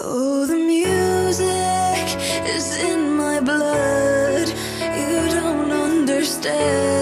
Oh, the music is in my blood. You don't understand.